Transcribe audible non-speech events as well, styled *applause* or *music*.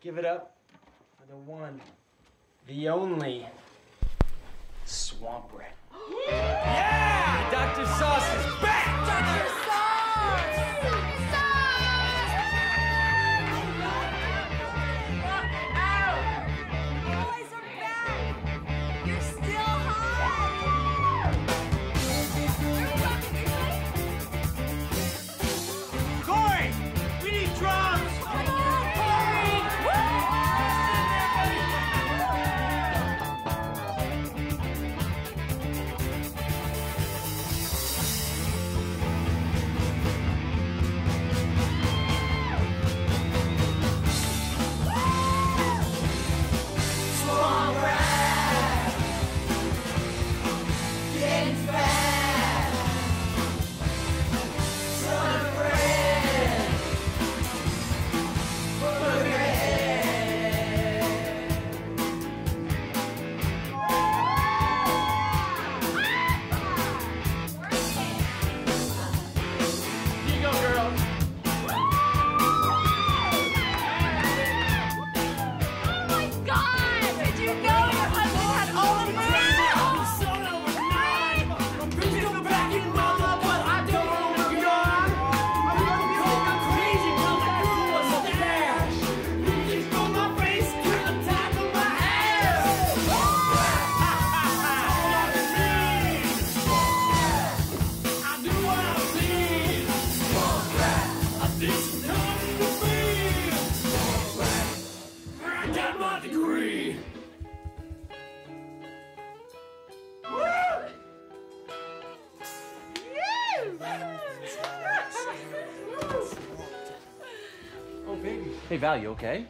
Give it up for the one, the only swamp rat. *gasps* Yeah! I got degree. Oh, baby. Hey, Val, you okay?